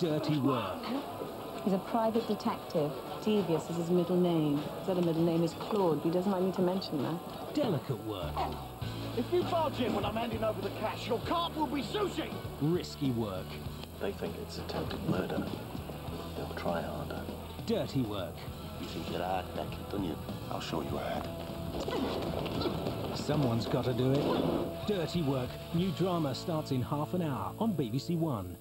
Dirty work. He's a private detective. Devious is his middle name. His other middle name is Claude, but he doesn't like me to mention that. Delicate work. If you barge in when I'm handing over the cash, your cart will be sushi! Risky work. They think it's attempted murder. They'll try harder. Dirty work. You think you're hard back, don't you? I'll show you hard. Someone's got to do it. Dirty work. New drama starts in half an hour on BBC One.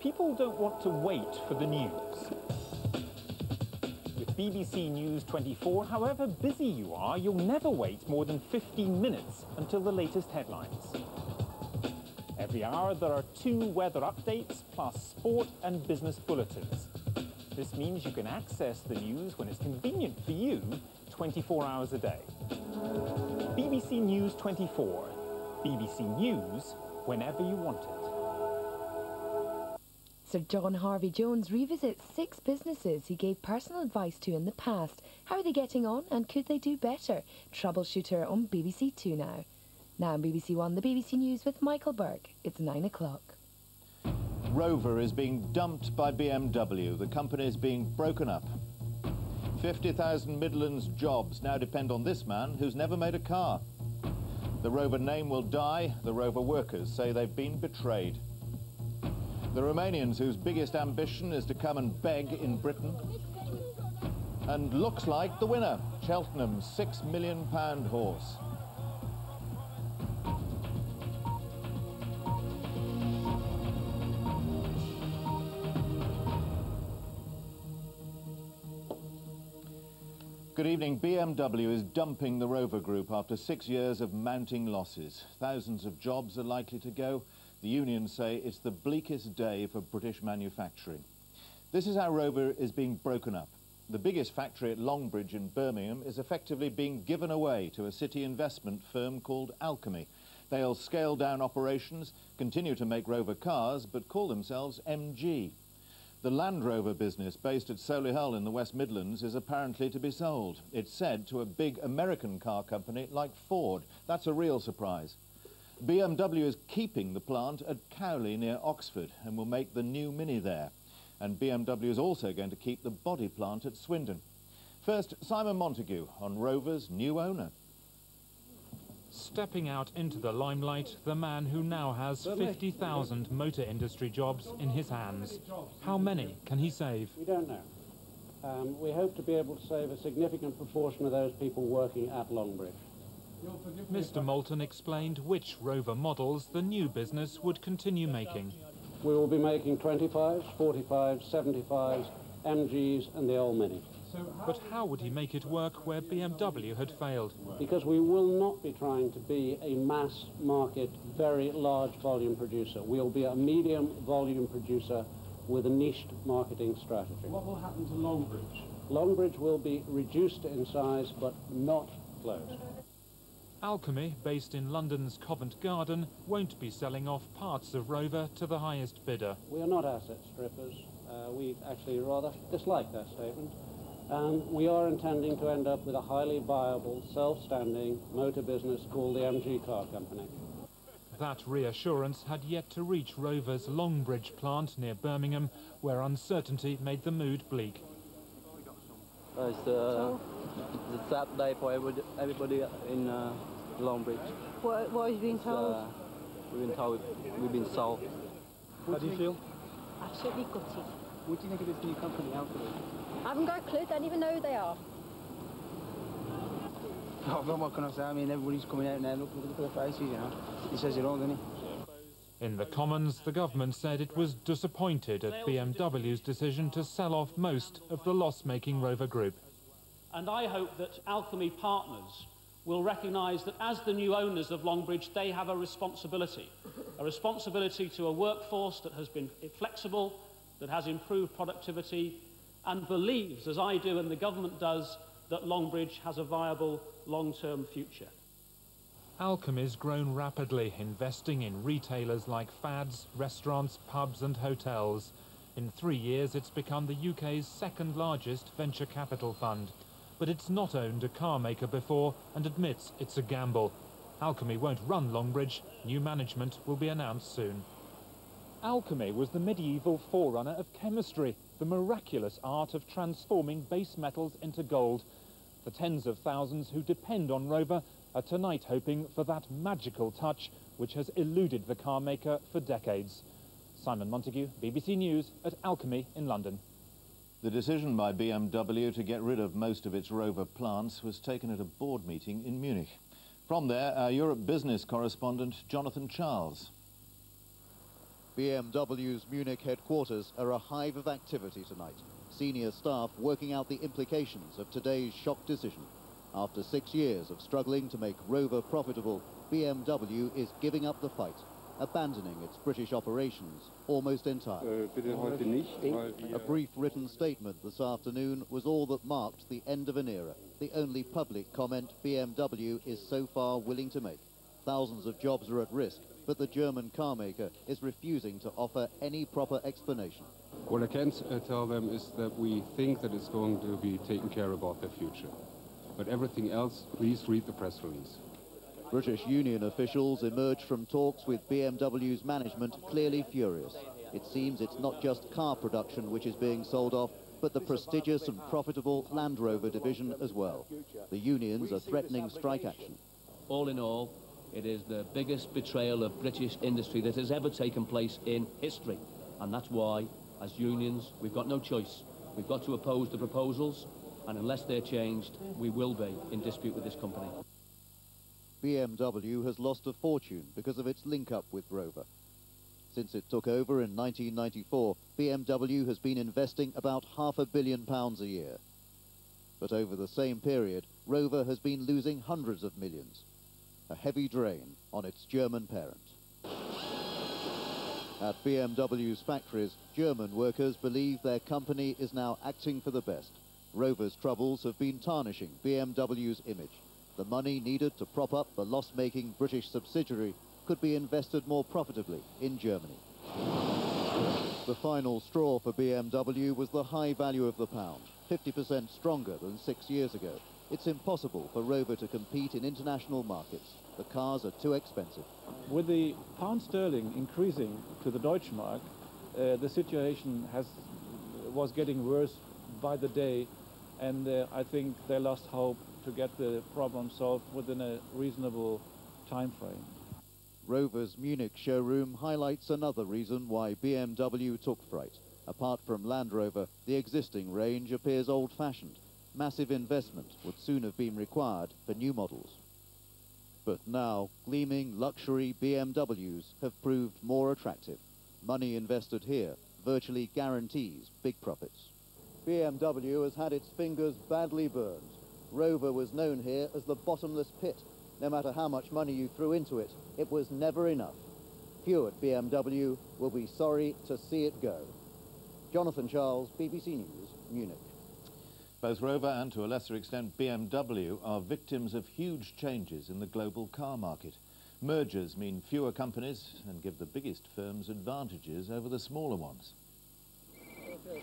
People don't want to wait for the news. With BBC News 24, however busy you are, you'll never wait more than 15 minutes until the latest headlines. Every hour there are two weather updates plus sport and business bulletins. This means you can access the news when it's convenient for you 24 hours a day. BBC News 24. BBC News whenever you want it. Sir John Harvey Jones revisits six businesses he gave personal advice to in the past. How are they getting on and could they do better? Troubleshooter on BBC Two now. Now on BBC One, the BBC News with Michael Buerk. It's nine o'clock. Rover is being dumped by BMW. The company is being broken up. 50,000 Midlands jobs now depend on this man who's never made a car. The Rover name will die. The Rover workers say they've been betrayed. The Romanians whose biggest ambition is to come and beg in Britain. And looks like the winner, Cheltenham's six million pound horse. Good evening. BMW is dumping the Rover Group after six years of mounting losses. Thousands of jobs are likely to go. The unions say it's the bleakest day for British manufacturing. This is how Rover is being broken up. The biggest factory at Longbridge in Birmingham is effectively being given away to a city investment firm called Alchemy. They'll scale down operations, continue to make Rover cars, but call themselves MG. The Land Rover business based at Solihull in the West Midlands is apparently to be sold. It's said to a big American car company like Ford. That's a real surprise. BMW is keeping the plant at Cowley near Oxford and will make the new Mini there. And BMW is also going to keep the body plant at Swindon. First, Simon Montague on Rover's new owner. Stepping out into the limelight, the man who now has 50,000 motor industry jobs in his hands. How many can he save? We don't know. Um, we hope to be able to save a significant proportion of those people working at Longbridge. Mr Moulton explained which Rover models the new business would continue making. We will be making 25s, 45s, 75s, MGs and the old Mini. But how would he make it work where BMW had failed? Because we will not be trying to be a mass market, very large volume producer. We'll be a medium volume producer with a niched marketing strategy. What will happen to Longbridge? Longbridge will be reduced in size but not closed. Alchemy, based in London's Covent Garden, won't be selling off parts of Rover to the highest bidder. We are not asset strippers. Uh, we actually rather dislike that statement. Um, we are intending to end up with a highly viable, self-standing motor business called the MG Car Company. That reassurance had yet to reach Rover's Longbridge plant near Birmingham, where uncertainty made the mood bleak. It's the sad day for everybody, everybody in uh, Longbridge. What, what have you been told? Uh, we've been told we've been sold. How do you feel? Absolutely gutted. What do you think of this new company, Alchemy? I haven't got a clue, don't even know who they are. Oh, well, what can I say? I mean, everybody's coming out now. Look, look at the faces, you know. He says it all, doesn't he? In the Commons, the government said it was disappointed at BMW's decision to sell off most of the loss-making Rover Group. And I hope that Alchemy Partners will recognise that as the new owners of Longbridge, they have a responsibility. A responsibility to a workforce that has been flexible, that has improved productivity, and believes, as I do and the government does, that Longbridge has a viable long-term future. Alchemy's grown rapidly, investing in retailers like fads, restaurants, pubs and hotels. In three years, it's become the UK's second largest venture capital fund. But it's not owned a car maker before and admits it's a gamble. Alchemy won't run Longbridge. New management will be announced soon. Alchemy was the medieval forerunner of chemistry, the miraculous art of transforming base metals into gold. The tens of thousands who depend on Rover are tonight hoping for that magical touch which has eluded the car maker for decades. Simon Montague, BBC News at Alchemy in London. The decision by BMW to get rid of most of its Rover plants was taken at a board meeting in Munich. From there, our Europe business correspondent, Jonathan Charles. BMW's Munich headquarters are a hive of activity tonight. Senior staff working out the implications of today's shock decision. After six years of struggling to make Rover profitable, BMW is giving up the fight, abandoning its British operations almost entirely. A brief written statement this afternoon was all that marked the end of an era, the only public comment BMW is so far willing to make. Thousands of jobs are at risk, but the German carmaker is refusing to offer any proper explanation. What I can uh, tell them is that we think that it's going to be taken care about their future. But everything else, please read the press release. British union officials emerge from talks with BMW's management clearly furious. It seems it's not just car production which is being sold off, but the prestigious and profitable Land Rover division as well. The unions are threatening strike action. All in all, it is the biggest betrayal of British industry that has ever taken place in history. And that's why, as unions, we've got no choice. We've got to oppose the proposals, and unless they're changed, we will be in dispute with this company. BMW has lost a fortune because of its link-up with Rover. Since it took over in 1994, BMW has been investing about half a billion pounds a year. But over the same period, Rover has been losing hundreds of millions, a heavy drain on its German parent. At BMW's factories, German workers believe their company is now acting for the best. Rover's troubles have been tarnishing BMW's image. The money needed to prop up the loss-making British subsidiary could be invested more profitably in Germany. The final straw for BMW was the high value of the pound, 50% stronger than six years ago. It's impossible for Rover to compete in international markets. The cars are too expensive. With the pound sterling increasing to the Deutschmark, uh, the situation has was getting worse by the day, and uh, I think they lost hope to get the problem solved within a reasonable time frame. Rover's Munich showroom highlights another reason why BMW took fright. Apart from Land Rover, the existing range appears old-fashioned. Massive investment would soon have been required for new models. But now, gleaming luxury BMWs have proved more attractive. Money invested here virtually guarantees big profits. BMW has had its fingers badly burned. Rover was known here as the bottomless pit. No matter how much money you threw into it, it was never enough. Few at BMW will be sorry to see it go. Jonathan Charles, BBC News, Munich. Both Rover and, to a lesser extent, BMW are victims of huge changes in the global car market. Mergers mean fewer companies and give the biggest firms advantages over the smaller ones.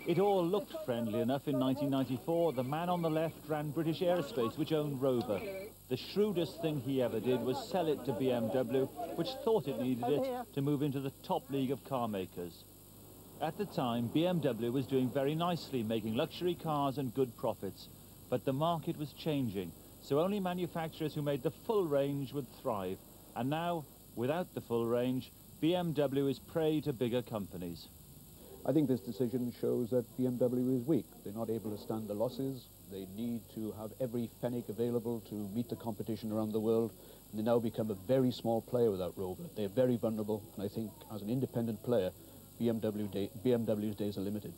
It all looked friendly enough in 1994. The man on the left ran British Aerospace, which owned Rover. The shrewdest thing he ever did was sell it to BMW, which thought it needed it to move into the top league of car makers. At the time, BMW was doing very nicely, making luxury cars and good profits. But the market was changing, so only manufacturers who made the full range would thrive. And now, without the full range, BMW is prey to bigger companies. I think this decision shows that BMW is weak. They're not able to stand the losses. They need to have every pfennig available to meet the competition around the world. And they now become a very small player without Rover. They're very vulnerable, and I think as an independent player, BMW day, BMW's days are limited.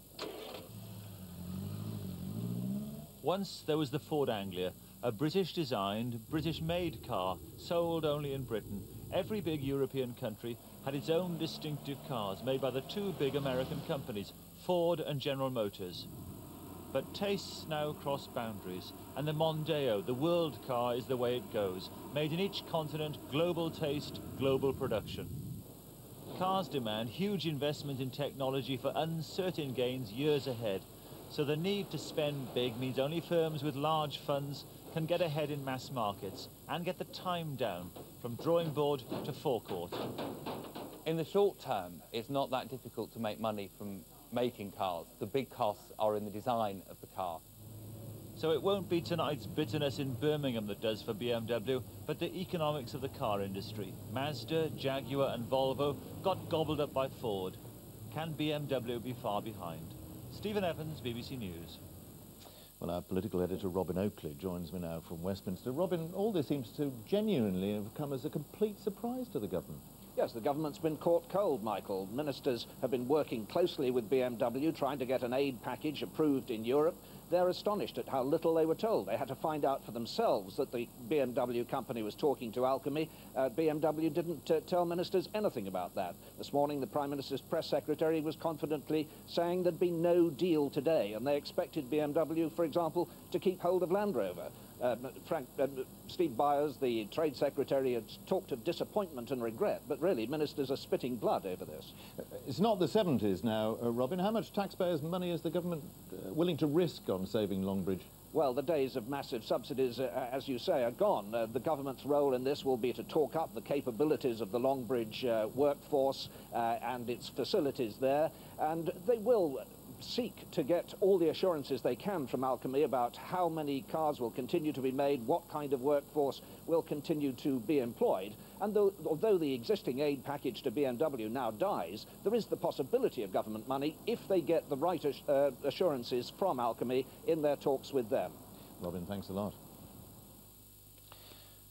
Once there was the Ford Anglia, a British-designed, British-made car, sold only in Britain. Every big European country had its own distinctive cars made by the two big American companies, Ford and General Motors. But tastes now cross boundaries, and the Mondeo, the world car, is the way it goes. Made in each continent, global taste, global production. Cars demand huge investment in technology for uncertain gains years ahead, so the need to spend big means only firms with large funds can get ahead in mass markets and get the time down from drawing board to forecourt. In the short term, it's not that difficult to make money from making cars. The big costs are in the design of the car. So it won't be tonight's bitterness in Birmingham that does for BMW, but the economics of the car industry. Mazda, Jaguar and Volvo got gobbled up by Ford. Can BMW be far behind? Stephen Evans, BBC News. Well, our political editor, Robin Oakley, joins me now from Westminster. Robin, all this seems to genuinely have come as a complete surprise to the government. Yes, the government's been caught cold, Michael. Ministers have been working closely with BMW, trying to get an aid package approved in Europe. They're astonished at how little they were told. They had to find out for themselves that the BMW company was talking to Alchemy. Uh, BMW didn't uh, tell ministers anything about that. This morning, the Prime Minister's press secretary was confidently saying there'd be no deal today, and they expected BMW, for example, to keep hold of Land Rover. Uh, Frank, uh, Steve Byers, the Trade Secretary, had talked of disappointment and regret, but really ministers are spitting blood over this. It's not the 70s now, uh, Robin. How much taxpayers' money is the government uh, willing to risk on saving Longbridge? Well, the days of massive subsidies, uh, as you say, are gone. Uh, the government's role in this will be to talk up the capabilities of the Longbridge uh, workforce uh, and its facilities there, and they will seek to get all the assurances they can from Alchemy about how many cars will continue to be made, what kind of workforce will continue to be employed. And though, although the existing aid package to BMW now dies, there is the possibility of government money if they get the right uh, assurances from Alchemy in their talks with them. Robin, thanks a lot.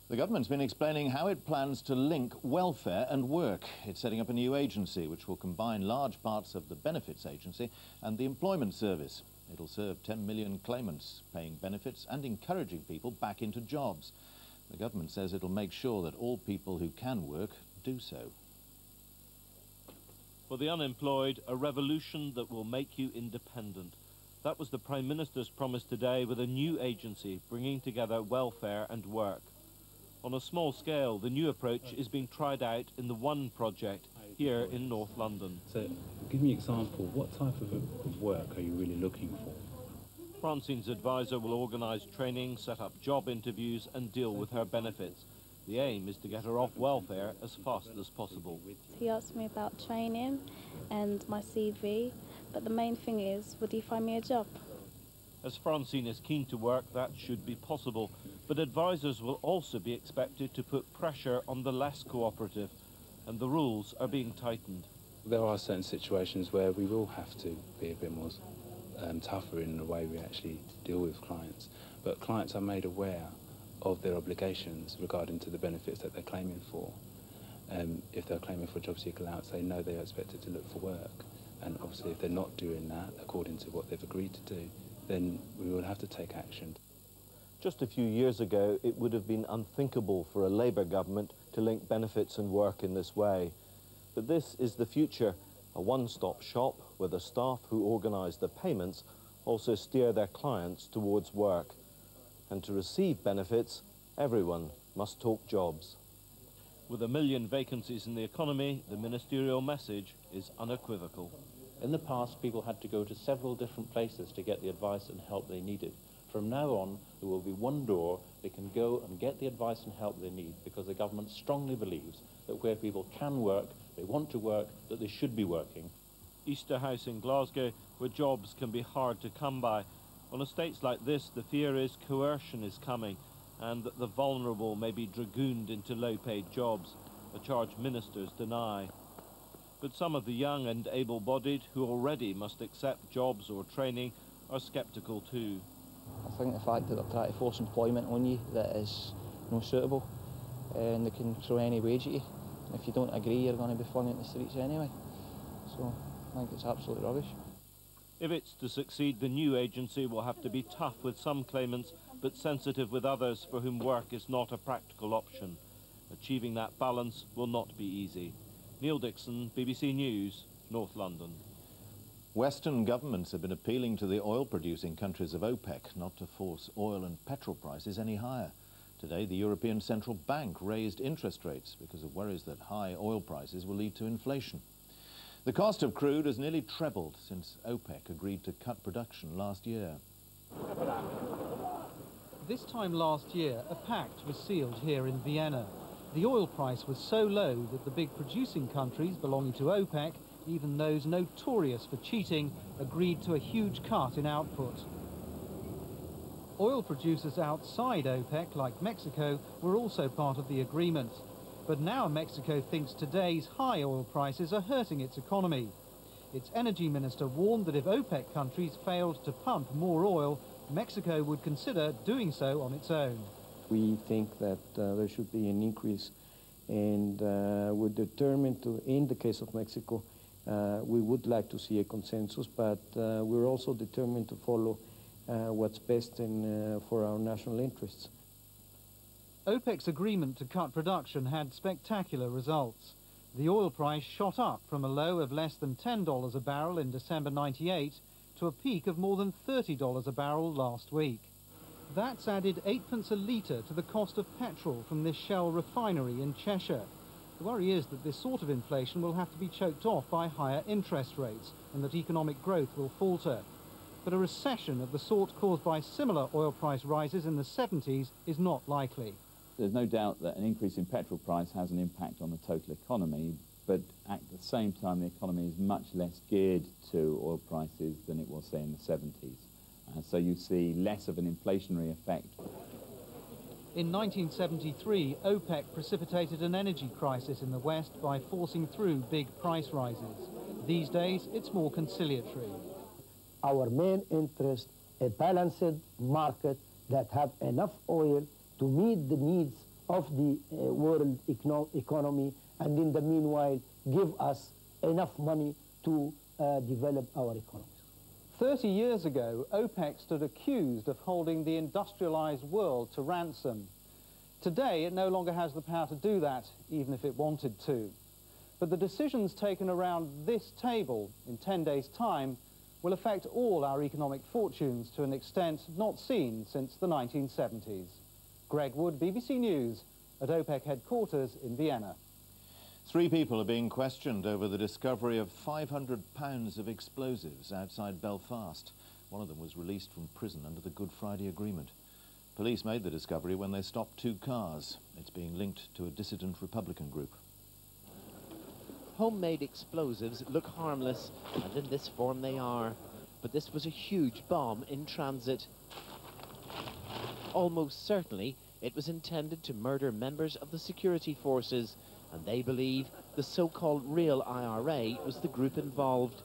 The government's been explaining how it plans to link welfare and work. It's setting up a new agency which will combine large parts of the Benefits Agency and the Employment Service. It'll serve 10 million claimants, paying benefits and encouraging people back into jobs. The government says it'll make sure that all people who can work do so. For the unemployed, a revolution that will make you independent. That was the Prime Minister's promise today with a new agency bringing together welfare and work. On a small scale, the new approach is being tried out in the One project here in North London. So, give me an example. What type of work are you really looking for? Francine's advisor will organise training, set up job interviews and deal with her benefits. The aim is to get her off welfare as fast as possible. He asked me about training and my CV, but the main thing is, would he find me a job? As Francine is keen to work, that should be possible, but advisors will also be expected to put pressure on the less cooperative, and the rules are being tightened. There are certain situations where we will have to be a bit more um, tougher in the way we actually deal with clients, but clients are made aware of their obligations regarding to the benefits that they're claiming for. Um, if they're claiming for job seeker allowance, they know they're expected to look for work. And obviously, if they're not doing that according to what they've agreed to do, then we will have to take action. Just a few years ago, it would have been unthinkable for a Labour government to link benefits and work in this way. But this is the future, a one-stop shop where the staff who organise the payments also steer their clients towards work. And to receive benefits, everyone must talk jobs. With a million vacancies in the economy, the ministerial message is unequivocal. In the past, people had to go to several different places to get the advice and help they needed. From now on, there will be one door they can go and get the advice and help they need because the government strongly believes that where people can work, they want to work, that they should be working. Easterhouse in Glasgow, where jobs can be hard to come by. On estates like this, the fear is coercion is coming and that the vulnerable may be dragooned into low-paid jobs, a charge ministers deny. But some of the young and able-bodied who already must accept jobs or training are sceptical too. I think the fact that they're trying to force employment on you that is not suitable and they can throw any wage at you. If you don't agree, you're going to be flung into the streets anyway. So I think it's absolutely rubbish. If it's to succeed, the new agency will have to be tough with some claimants, but sensitive with others for whom work is not a practical option. Achieving that balance will not be easy. Neil Dixon, BBC News, North London. Western governments have been appealing to the oil-producing countries of OPEC not to force oil and petrol prices any higher. Today, the European Central Bank raised interest rates because of worries that high oil prices will lead to inflation. The cost of crude has nearly trebled since OPEC agreed to cut production last year. This time last year, a pact was sealed here in Vienna. The oil price was so low that the big producing countries belonging to OPEC, even those notorious for cheating, agreed to a huge cut in output. Oil producers outside OPEC, like Mexico, were also part of the agreement. But now Mexico thinks today's high oil prices are hurting its economy. Its energy minister warned that if OPEC countries failed to pump more oil, Mexico would consider doing so on its own. We think that uh, there should be an increase and uh, we're determined to, in the case of Mexico, we would like to see a consensus, but uh, we're also determined to follow uh, what's best in, uh, for our national interests. OPEC's agreement to cut production had spectacular results. The oil price shot up from a low of less than $10 a barrel in December 98 to a peak of more than $30 a barrel last week. That's added eightpence a litre to the cost of petrol from this Shell refinery in Cheshire. The worry is that this sort of inflation will have to be choked off by higher interest rates and that economic growth will falter. But a recession of the sort caused by similar oil price rises in the 70s is not likely. There's no doubt that an increase in petrol price has an impact on the total economy, but at the same time the economy is much less geared to oil prices than it was, say, in the 70s. Uh, so you see less of an inflationary effect. In 1973, OPEC precipitated an energy crisis in the West by forcing through big price rises. These days, it's more conciliatory. Our main interest, a balanced market that have enough oil to meet the needs of the uh, world econo economy and in the meanwhile give us enough money to uh, develop our economy. 30 years ago, OPEC stood accused of holding the industrialized world to ransom. Today, it no longer has the power to do that, even if it wanted to. But the decisions taken around this table in 10 days' time will affect all our economic fortunes to an extent not seen since the 1970s. Greg Wood, BBC News, at OPEC headquarters in Vienna. Three people are being questioned over the discovery of 500 pounds of explosives outside Belfast. One of them was released from prison under the Good Friday Agreement. Police made the discovery when they stopped two cars. It's being linked to a dissident Republican group. Homemade explosives look harmless, and in this form they are. But this was a huge bomb in transit. Almost certainly, it was intended to murder members of the security forces, and they believe the so-called real IRA was the group involved.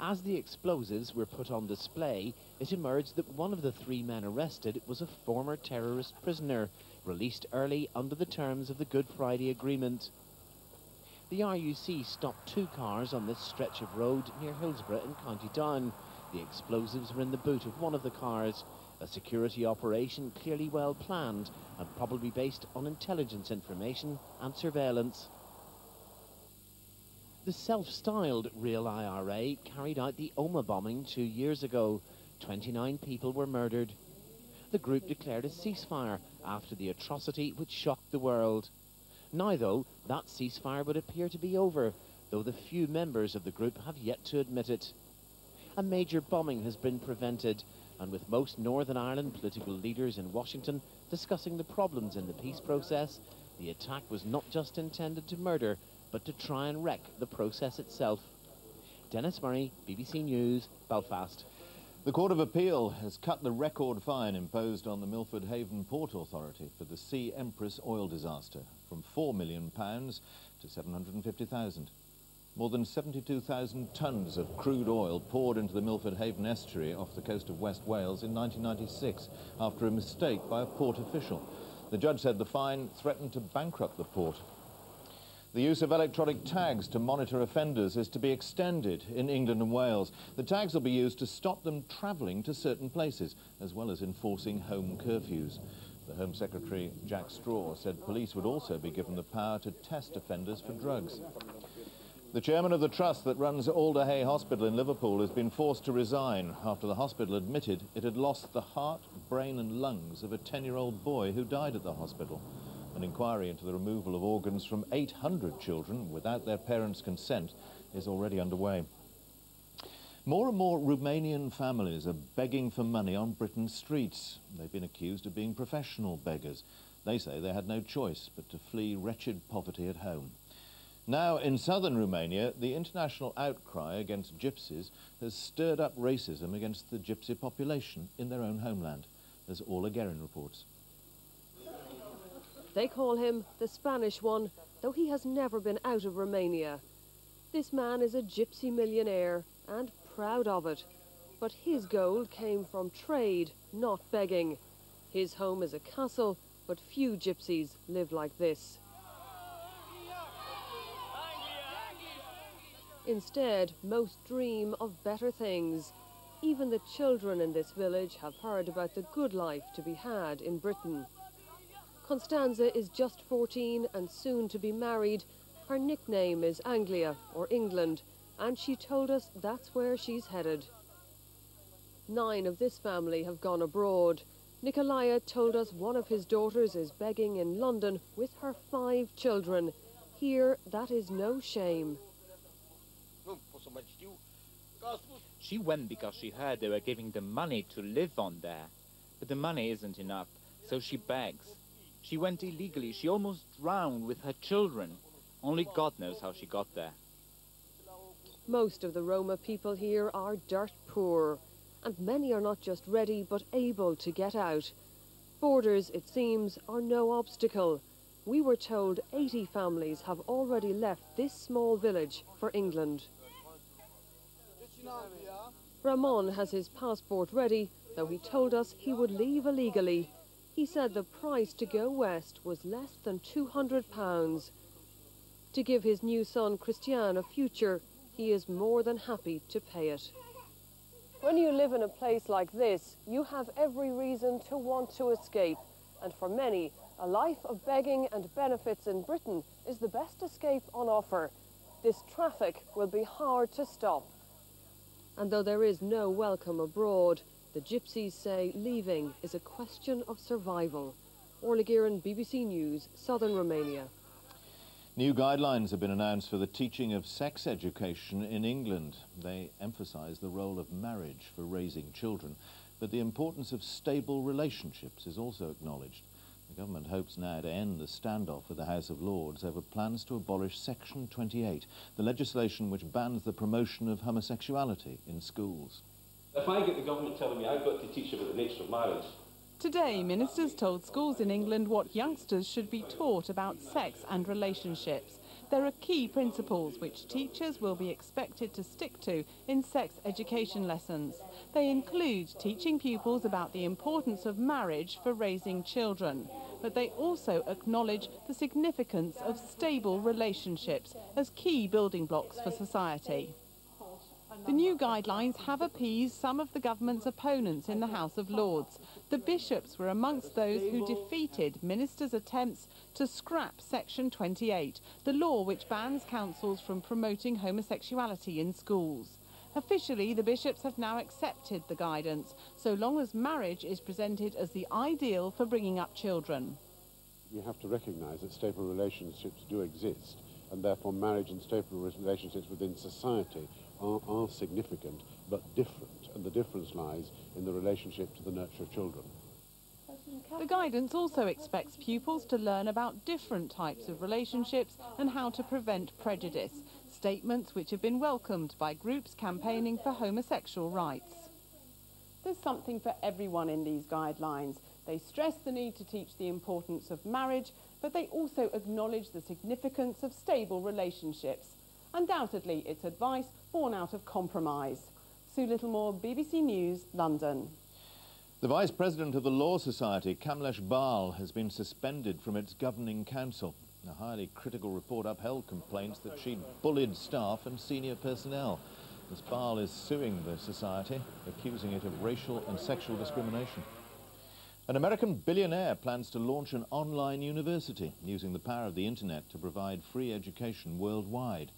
As the explosives were put on display, it emerged that one of the three men arrested was a former terrorist prisoner, released early under the terms of the Good Friday Agreement. The RUC stopped two cars on this stretch of road near Hillsborough in County Down. The explosives were in the boot of one of the cars. A security operation clearly well planned and probably based on intelligence information and surveillance. The self-styled Real IRA carried out the Omagh bombing two years ago. 29 people were murdered. The group declared a ceasefire after the atrocity which shocked the world. Now, though, that ceasefire would appear to be over, though the few members of the group have yet to admit it. A major bombing has been prevented, and with most Northern Ireland political leaders in Washington discussing the problems in the peace process, the attack was not just intended to murder, but to try and wreck the process itself. Dennis Murray, BBC News, Belfast. The Court of Appeal has cut the record fine imposed on the Milford Haven Port Authority for the Sea Empress oil disaster from £4 million to 750000 More than 72,000 tonnes of crude oil poured into the Milford Haven estuary off the coast of West Wales in 1996 after a mistake by a port official. The judge said the fine threatened to bankrupt the port. The use of electronic tags to monitor offenders is to be extended in England and Wales. The tags will be used to stop them travelling to certain places, as well as enforcing home curfews. The Home Secretary, Jack Straw, said police would also be given the power to test offenders for drugs. The chairman of the trust that runs Alder Hey Hospital in Liverpool has been forced to resign after the hospital admitted it had lost the heart, brain and lungs of a 10-year-old boy who died at the hospital. An inquiry into the removal of organs from 800 children without their parents' consent is already underway. More and more Romanian families are begging for money on Britain's streets. They've been accused of being professional beggars. They say they had no choice but to flee wretched poverty at home. Now, in southern Romania, the international outcry against gypsies has stirred up racism against the gypsy population in their own homeland, as Orla Guerin reports. They call him the Spanish one, though he has never been out of Romania. This man is a gypsy millionaire and proud of it. But his gold came from trade, not begging. His home is a castle, but few gypsies live like this. Instead, most dream of better things. Even the children in this village have heard about the good life to be had in Britain. Constanza is just 14 and soon to be married. Her nickname is Anglia, or England, and she told us that's where she's headed. Nine of this family have gone abroad. Nikolaya told us one of his daughters is begging in London with her five children. Here, that is no shame. She went because she heard they were giving them money to live on there. But the money isn't enough, so she begs. She went illegally. She almost drowned with her children. Only God knows how she got there. Most of the Roma people here are dirt poor, and many are not just ready but able to get out. Borders, it seems, are no obstacle. We were told 80 families have already left this small village for England. Ramon has his passport ready, though he told us he would leave illegally. He said the price to go west was less than £200. To give his new son Christian a future, he is more than happy to pay it. When you live in a place like this, you have every reason to want to escape. And for many, a life of begging and benefits in Britain is the best escape on offer. This traffic will be hard to stop. And though there is no welcome abroad, the gypsies say leaving is a question of survival. Orla BBC News, Southern Romania. New guidelines have been announced for the teaching of sex education in England. They emphasise the role of marriage for raising children, but the importance of stable relationships is also acknowledged. The government hopes now to end the standoff with the House of Lords over plans to abolish Section 28, the legislation which bans the promotion of homosexuality in schools. If I get the government telling me I've got to teach about the nature of marriage, Today, ministers told schools in England what youngsters should be taught about sex and relationships. There are key principles which teachers will be expected to stick to in sex education lessons. They include teaching pupils about the importance of marriage for raising children, but they also acknowledge the significance of stable relationships as key building blocks for society. The new guidelines have appeased some of the government's opponents in the House of Lords. The bishops were amongst those who defeated ministers' attempts to scrap Section 28, the law which bans councils from promoting homosexuality in schools. Officially, the bishops have now accepted the guidance, so long as marriage is presented as the ideal for bringing up children. We have to recognise that stable relationships do exist, and therefore marriage and stable relationships within society are, are significant but different, and the difference lies in the relationship to the nurture of children. The guidance also expects pupils to learn about different types of relationships and how to prevent prejudice, statements which have been welcomed by groups campaigning for homosexual rights. There's something for everyone in these guidelines. They stress the need to teach the importance of marriage, but they also acknowledge the significance of stable relationships. Undoubtedly, it's advice born out of compromise. Sue Littlemore, BBC News, London. The Vice President of the Law Society, Kamlesh Bahl, has been suspended from its governing council. A highly critical report upheld complaints that she'd bullied staff and senior personnel. Ms Bahl is suing the society, accusing it of racial and sexual discrimination. An American billionaire plans to launch an online university using the power of the internet to provide free education worldwide.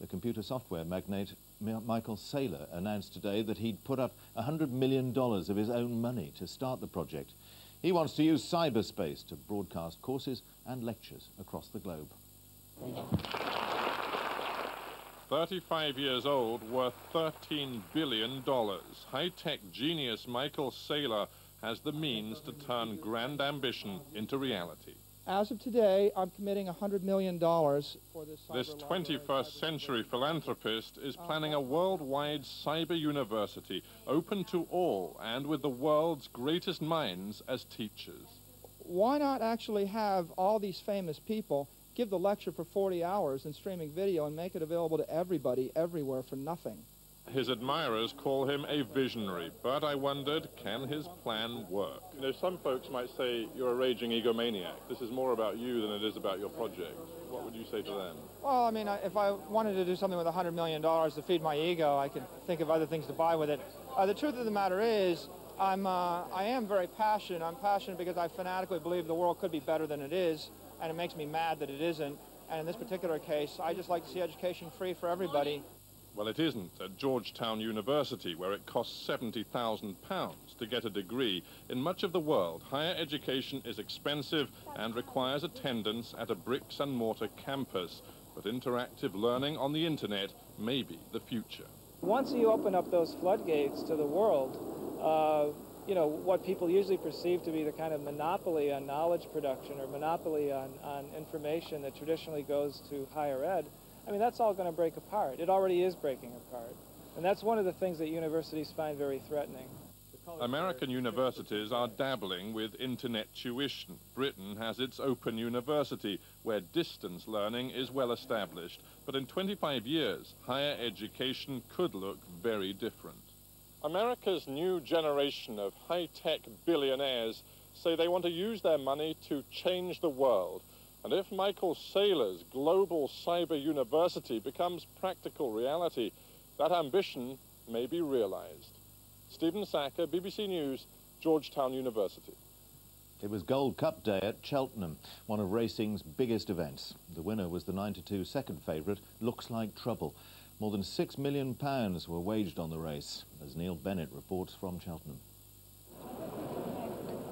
The computer software magnate Michael Saylor announced today that he'd put up $100 million of his own money to start the project. He wants to use cyberspace to broadcast courses and lectures across the globe. 35 years old, worth $13 billion. High-tech genius Michael Saylor has the means to turn grand ambition into reality. As of today, I'm committing $100 million for this cyber This 21st century philanthropist is um, planning a worldwide cyber university open to all and with the world's greatest minds as teachers. Why not actually have all these famous people give the lecture for 40 hours in streaming video and make it available to everybody everywhere for nothing? His admirers call him a visionary, but I wondered, can his plan work? You know, some folks might say you're a raging egomaniac. This is more about you than it is about your project. What would you say to them? Well, I mean, I- if I wanted to do something with $100 million to feed my ego, I could think of other things to buy with it. Uh, the truth of the matter is, I'm, uh, I am very passionate. I'm passionate because I fanatically believe the world could be better than it is, and it makes me mad that it isn't. And in this particular case, I just like to see education free for everybody. Well, it isn't at Georgetown University, where it costs £70,000 to get a degree. In much of the world, higher education is expensive and requires attendance at a bricks and mortar campus. But interactive learning on the internet may be the future. Once you open up those floodgates to the world, uh, you know, what people usually perceive to be the kind of monopoly on knowledge production or monopoly on, on information that traditionally goes to higher ed, I mean, that's all going to break apart. It already is breaking apart. And that's one of the things that universities find very threatening. American universities are dabbling with internet tuition. Britain has its Open University, where distance learning is well established. But in 25 years, higher education could look very different. America's new generation of high-tech billionaires say they want to use their money to change the world. And if Michael Saylor's global cyber university becomes practical reality, that ambition may be realized. Stephen Sackur, BBC News, Georgetown University. It was Gold Cup Day at Cheltenham, one of racing's biggest events. The winner was the 9 to 2 second favourite, Looks Like Trouble. More than £6 million pounds were waged on the race, as Neil Bennett reports from Cheltenham.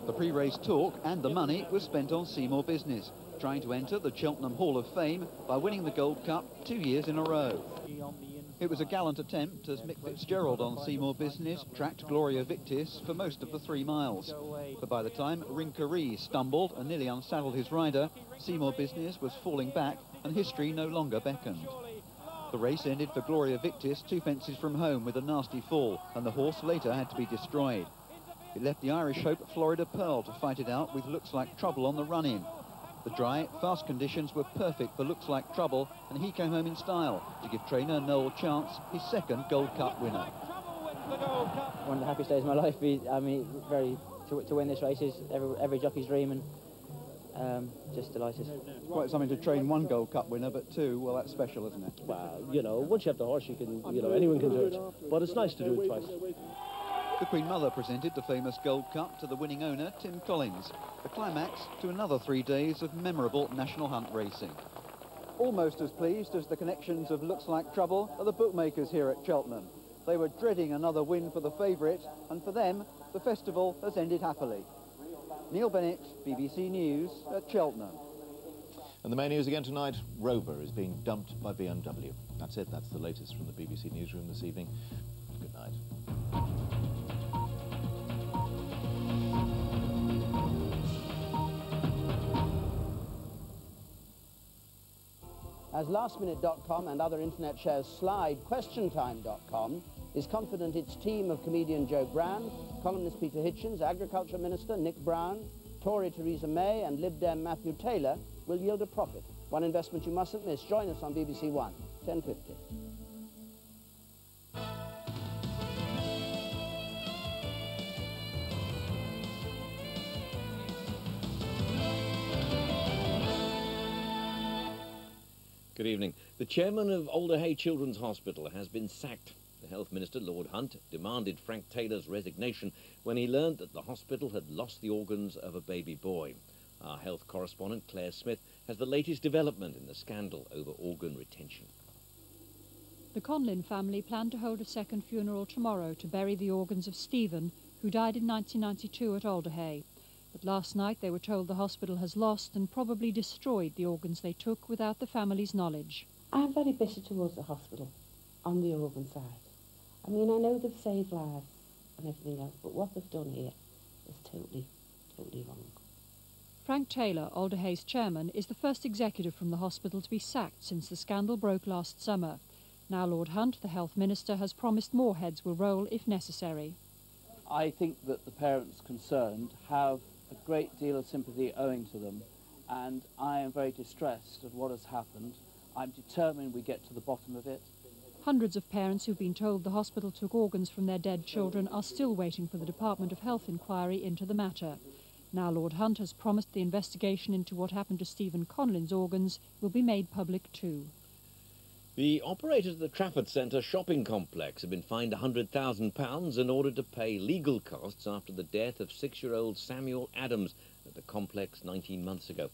The pre-race talk and the money was spent on See More Business, trying to enter the Cheltenham Hall of Fame by winning the Gold Cup two years in a row. It was a gallant attempt as Mick Fitzgerald on See More Business tracked Gloria Victis for most of the three miles. But by the time Rince Ri stumbled and nearly unsaddled his rider, See More Business was falling back and history no longer beckoned. The race ended for Gloria Victis two fences from home with a nasty fall, and the horse later had to be destroyed. It left the Irish hope Florida Pearl to fight it out with looks like trouble on the run-in. The dry, fast conditions were perfect for looks like trouble, and he came home in style to give trainer Noel Chance his second Gold Cup winner. One of the happiest days of my life. I mean, very to, to win this race is every, every jockey's dream, and um, just delighted. Quite something to train one Gold Cup winner, but two, well, that's special, isn't it? Well, you know, once you have the horse, you can, you know, anyone can do it. But it's nice to do it twice. The Queen Mother presented the famous Gold Cup to the winning owner, Tim Collins. The climax to another three days of memorable national hunt racing. Almost as pleased as the connections of Looks Like Trouble are the bookmakers here at Cheltenham. They were dreading another win for the favourite, and for them, the festival has ended happily. Neil Bennett, BBC News at Cheltenham. And the main news again tonight, Rover is being dumped by BMW. That's it, that's the latest from the BBC Newsroom this evening. Good night. As lastminute.com and other internet shares slide, questiontime.com is confident its team of comedian Jo Brand, columnist Peter Hitchens, Agriculture Minister Nick Brown, Tory Theresa May and Lib Dem Matthew Taylor will yield a profit. One investment you mustn't miss. Join us on BBC One, 1050. Good evening. The chairman of Alder Hey Children's Hospital has been sacked. The Health Minister, Lord Hunt, demanded Frank Taylor's resignation when he learned that the hospital had lost the organs of a baby boy. Our health correspondent, Claire Smith, has the latest development in the scandal over organ retention. The Conlin family plan to hold a second funeral tomorrow to bury the organs of Stephen, who died in 1992 at Alder Hey. But last night they were told the hospital has lost and probably destroyed the organs they took without the family's knowledge. I'm very bitter towards the hospital on the organ side. I mean, I know they've saved lives and everything else, but what they've done here is totally, totally wrong. Frank Taylor, Alder Hey's chairman, is the first executive from the hospital to be sacked since the scandal broke last summer. Now Lord Hunt, the health minister, has promised more heads will roll if necessary. I think that the parents concerned have a great deal of sympathy owing to them, and I am very distressed at what has happened. I'm determined we get to the bottom of it. Hundreds of parents who've been told the hospital took organs from their dead children are still waiting for the Department of Health inquiry into the matter. Now Lord Hunt has promised the investigation into what happened to Stephen Conlin's organs will be made public too. The operators of the Trafford Centre shopping complex have been fined £100,000 in order to pay legal costs after the death of six-year-old Samuel Adams at the complex 19 months ago.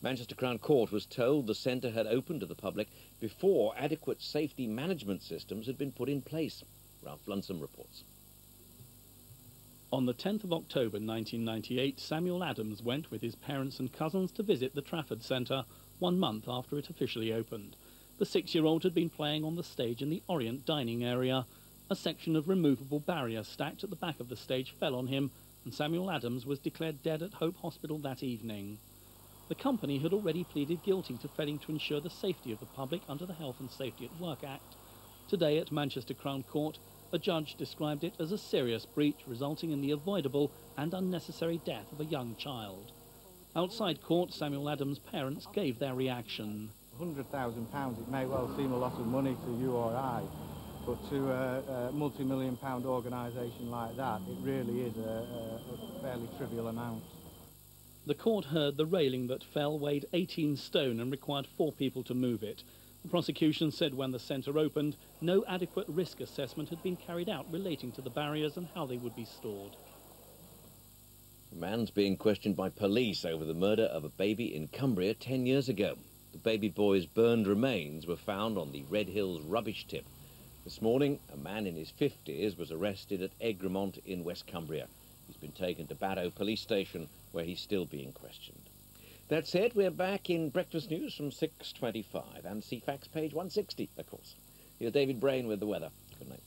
Manchester Crown Court was told the centre had opened to the public before adequate safety management systems had been put in place. Ralph Blunsome reports. On the 10th of October 1998, Samuel Adams went with his parents and cousins to visit the Trafford Centre one month after it officially opened. The six-year-old had been playing on the stage in the Orient dining area. A section of removable barrier stacked at the back of the stage fell on him, and Samuel Adams was declared dead at Hope Hospital that evening. The company had already pleaded guilty to failing to ensure the safety of the public under the Health and Safety at Work Act. Today at Manchester Crown Court, a judge described it as a serious breach resulting in the avoidable and unnecessary death of a young child. Outside court, Samuel Adams' parents gave their reaction. £100,000, it may well seem a lot of money to you or I, but to a, a multi-million pound organisation like that, it really is a, a, a fairly trivial amount. The court heard the railing that fell weighed 18 stone and required four people to move it. The prosecution said when the centre opened, no adequate risk assessment had been carried out relating to the barriers and how they would be stored. A man's being questioned by police over the murder of a baby in Cumbria 10 years ago. The baby boy's burned remains were found on the Red Hills rubbish tip. This morning, a man in his 50s was arrested at Egremont in West Cumbria. He's been taken to Barrow Police Station, where he's still being questioned. That said, we're back in Breakfast News from 6.25 and Ceefax page 160, of course. Here's David Braine with the weather. Good night.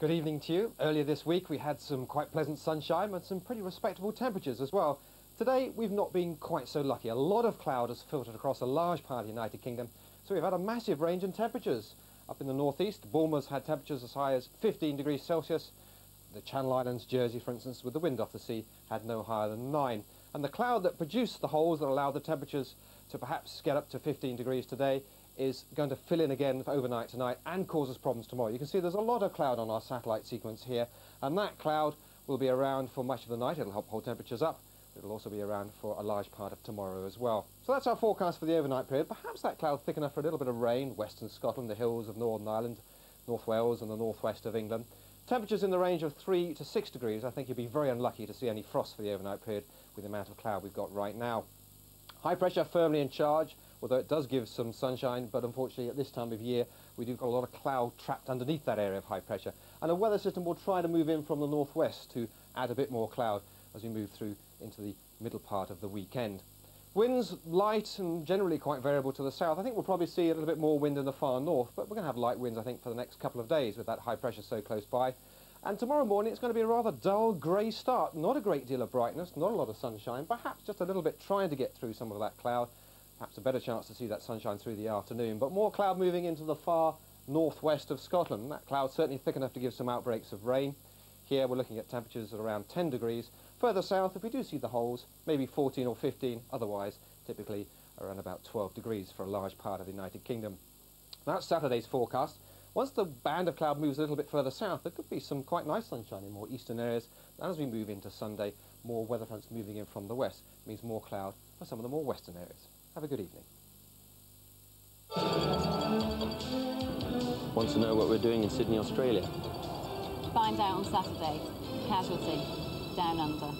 Good evening to you. Earlier this week we had some quite pleasant sunshine and some pretty respectable temperatures as well. Today we've not been quite so lucky. A lot of cloud has filtered across a large part of the United Kingdom, so we've had a massive range in temperatures. Up in the northeast, Bournemouth had temperatures as high as 15 degrees Celsius. The Channel Islands, Jersey for instance, with the wind off the sea, had no higher than 9 and the cloud that produced the holes that allowed the temperatures to perhaps get up to 15 degrees today is going to fill in again overnight tonight and cause us problems tomorrow. You can see there's a lot of cloud on our satellite sequence here, and that cloud will be around for much of the night. It'll help hold temperatures up. It'll also be around for a large part of tomorrow as well. So that's our forecast for the overnight period. Perhaps that cloud thick enough for a little bit of rain, western Scotland, the hills of Northern Ireland, North Wales and the northwest of England. Temperatures in the range of 3 to 6 degrees. I think you'd be very unlucky to see any frost for the overnight period with the amount of cloud we've got right now. High pressure firmly in charge, although it does give some sunshine, but unfortunately at this time of year we do got a lot of cloud trapped underneath that area of high pressure. And a weather system will try to move in from the northwest to add a bit more cloud as we move through into the middle part of the weekend. Winds light and generally quite variable to the south. I think we'll probably see a little bit more wind in the far north, but we're going to have light winds, I think, for the next couple of days with that high pressure so close by. And tomorrow morning it's going to be a rather dull grey start. Not a great deal of brightness, not a lot of sunshine, perhaps just a little bit trying to get through some of that cloud. Perhaps a better chance to see that sunshine through the afternoon. But more cloud moving into the far northwest of Scotland. That cloud certainly thick enough to give some outbreaks of rain. Here we're looking at temperatures at around 10 degrees. Further south, if we do see the holes, maybe 14 or 15. Otherwise, typically around about 12 degrees for a large part of the United Kingdom. That's Saturday's forecast. Once the band of cloud moves a little bit further south, there could be some quite nice sunshine in more eastern areas. And as we move into Sunday, more weather fronts moving in from the west means more cloud for some of the more western areas. Have a good evening. Want to know what we're doing in Sydney, Australia? Find out on Saturday. Casualty. Down under.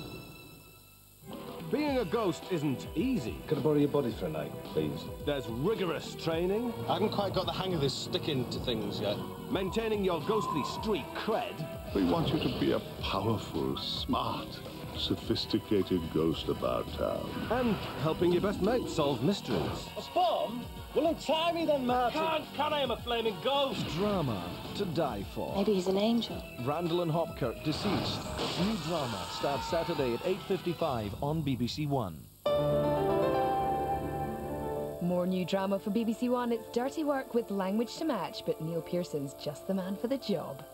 Being a ghost isn't easy. Could I borrow your body for a night, please? There's rigorous training. I haven't quite got the hang of this sticking to things yet. Maintaining your ghostly street cred. We want you to be a powerful, smart, sophisticated ghost about town. And helping your best mate solve mysteries. A bomb? Well, untie me then, Martin. Can't, can I am a flaming ghost? Drama to die for. Maybe he's an angel. Randall and Hopkirk deceased. New drama starts Saturday at 8.55 on BBC One. More new drama for BBC One. It's dirty work with language to match, but Neil Pearson's just the man for the job.